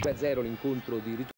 5-0 l'incontro di ritorno.